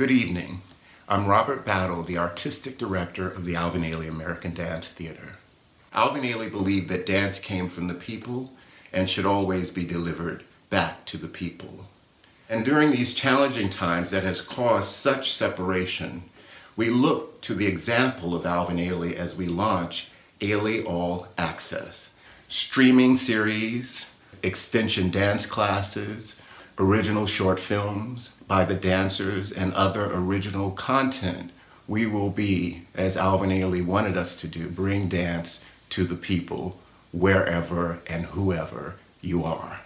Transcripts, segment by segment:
Good evening. I'm Robert Battle, the artistic director of the Alvin Ailey American Dance Theater. Alvin Ailey believed that dance came from the people and should always be delivered back to the people. And during these challenging times that has caused such separation, we look to the example of Alvin Ailey as we launch Ailey All Access. Streaming series, extension dance classes, original short films by the dancers, and other original content. We will be, as Alvin Ailey wanted us to do, bring dance to the people wherever and whoever you are.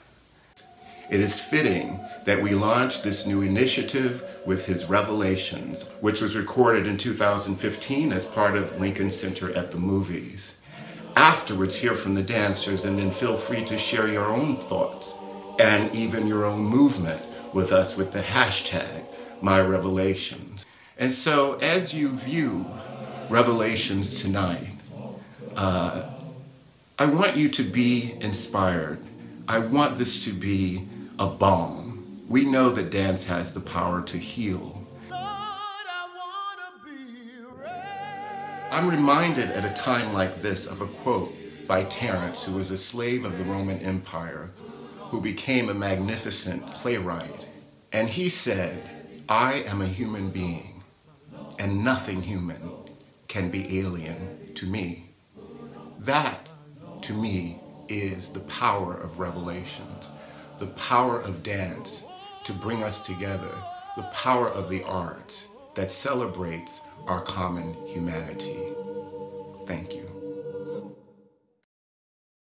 It is fitting that we launch this new initiative with his Revelations, which was recorded in 2015 as part of Lincoln Center at the Movies. Afterwards, hear from the dancers and then feel free to share your own thoughts and even your own movement with us with the hashtag MyRevelations. And so as you view Revelations tonight, uh, I want you to be inspired. I want this to be a balm. We know that dance has the power to heal. I'm reminded at a time like this of a quote by Terence, who was a slave of the Roman Empire, who became a magnificent playwright. And he said, I am a human being, and nothing human can be alien to me. That, to me, is the power of revelations, the power of dance to bring us together, the power of the arts that celebrates our common humanity. Thank you.